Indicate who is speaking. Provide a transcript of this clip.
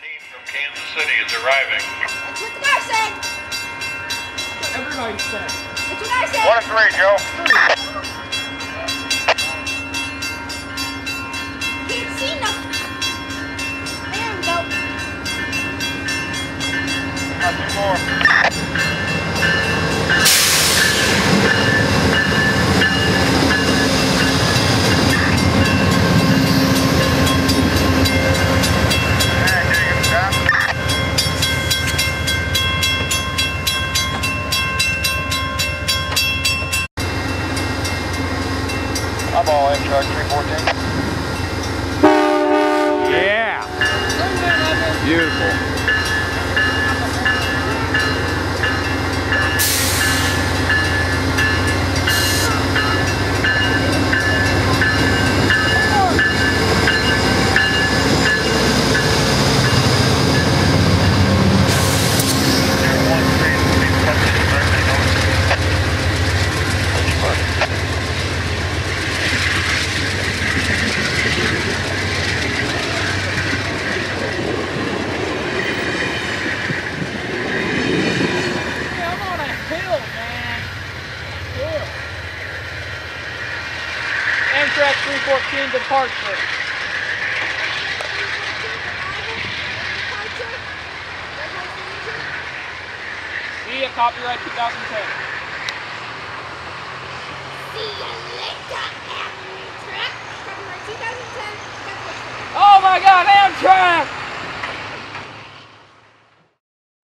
Speaker 1: from Kansas City is arriving.
Speaker 2: That's what the guy said.
Speaker 3: Everybody said.
Speaker 2: That's what I said.
Speaker 1: One and three, Joe.
Speaker 2: Can't see nothing. There we go.
Speaker 1: Not two more. I'm all in truck 314.
Speaker 4: Amtrak 314 departure. See ya, copyright 2010.
Speaker 2: See you later, Amtrak. Copyright 2010.
Speaker 4: Oh my god, Amtrak!